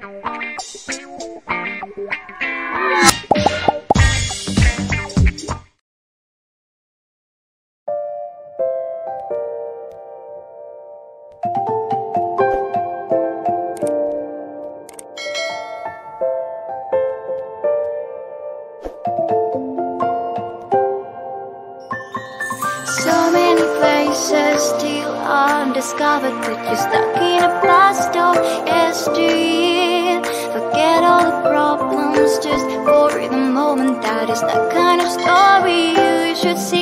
So many places still undiscovered But you're stuck in a for the moment That is the kind of story you should see